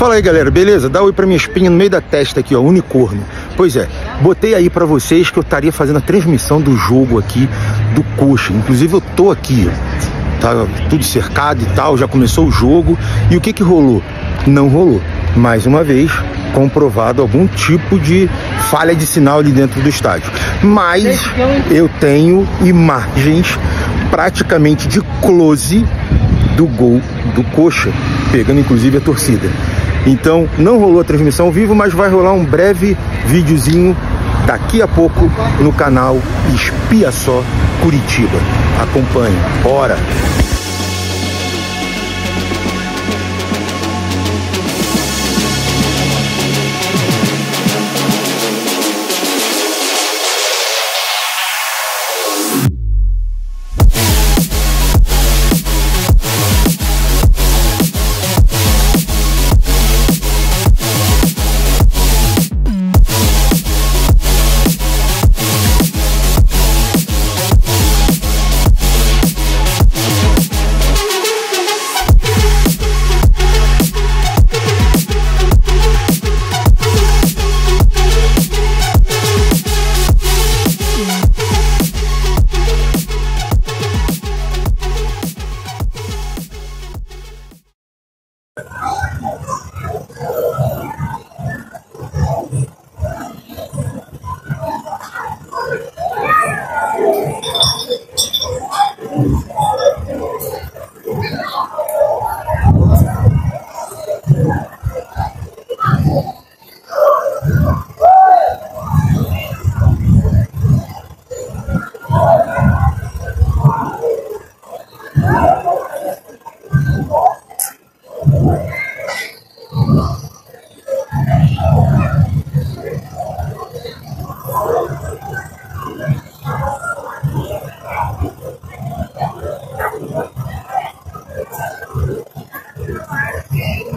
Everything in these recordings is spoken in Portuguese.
Fala aí galera, beleza? Dá oi pra minha espinha no meio da testa aqui, ó, unicórnio. Pois é, botei aí pra vocês que eu estaria fazendo a transmissão do jogo aqui do Coxa. Inclusive eu tô aqui, ó, tá tudo cercado e tal, já começou o jogo. E o que que rolou? Não rolou. Mais uma vez, comprovado algum tipo de falha de sinal ali dentro do estádio. Mas eu tenho imagens praticamente de close do gol do Coxa, pegando inclusive a torcida. Então não rolou a transmissão ao vivo, mas vai rolar um breve videozinho daqui a pouco no canal Espia Só Curitiba. Acompanhe. Bora!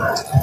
that.